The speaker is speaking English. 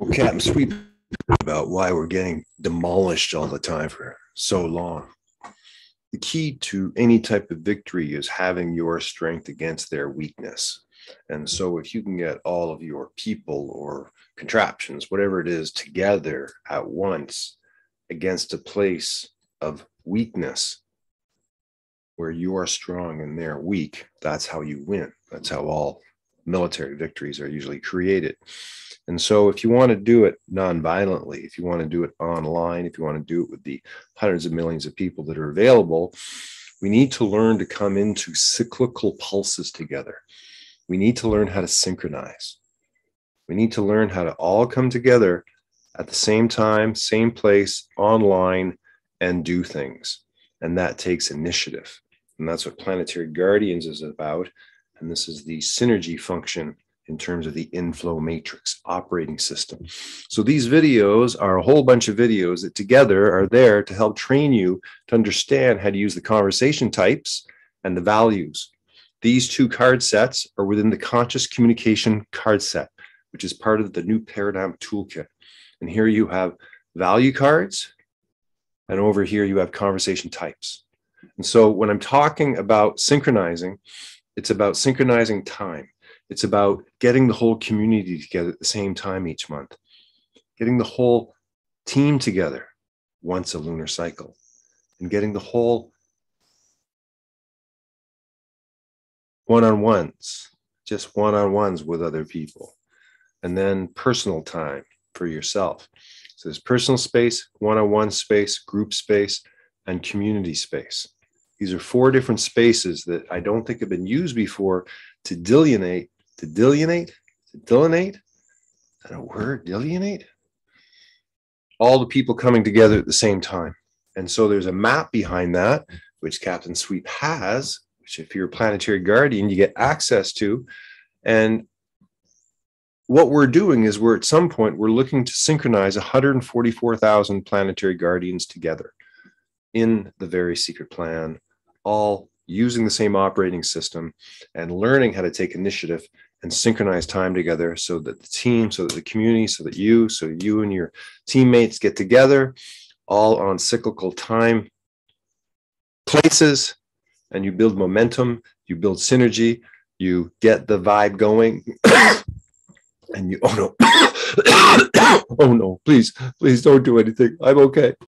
Well, Captain Sweep about why we're getting demolished all the time for so long. The key to any type of victory is having your strength against their weakness. And so, if you can get all of your people or contraptions, whatever it is, together at once against a place of weakness where you are strong and they're weak, that's how you win. That's how all military victories are usually created. And so, if you want to do it non-violently, if you want to do it online, if you want to do it with the hundreds of millions of people that are available, we need to learn to come into cyclical pulses together. We need to learn how to synchronize. We need to learn how to all come together at the same time, same place, online, and do things. And that takes initiative. And that's what Planetary Guardians is about. And this is the synergy function in terms of the inflow matrix operating system. So these videos are a whole bunch of videos that together are there to help train you to understand how to use the conversation types and the values. These two card sets are within the conscious communication card set, which is part of the new paradigm toolkit. And here you have value cards, and over here you have conversation types. And so when I'm talking about synchronizing, it's about synchronizing time. It's about getting the whole community together at the same time each month, getting the whole team together once a lunar cycle, and getting the whole one on ones, just one on ones with other people, and then personal time for yourself. So there's personal space, one on one space, group space, and community space. These are four different spaces that I don't think have been used before to delineate, to delineate, to delineate. Is that a word? Delineate? All the people coming together at the same time. And so there's a map behind that, which Captain Sweep has, which if you're a planetary guardian, you get access to. And what we're doing is we're at some point we're looking to synchronize 144,000 planetary guardians together in the very secret plan all using the same operating system and learning how to take initiative and synchronize time together so that the team, so that the community, so that you, so you and your teammates get together all on cyclical time places and you build momentum, you build synergy, you get the vibe going. and you, oh no, oh no, please, please don't do anything. I'm okay.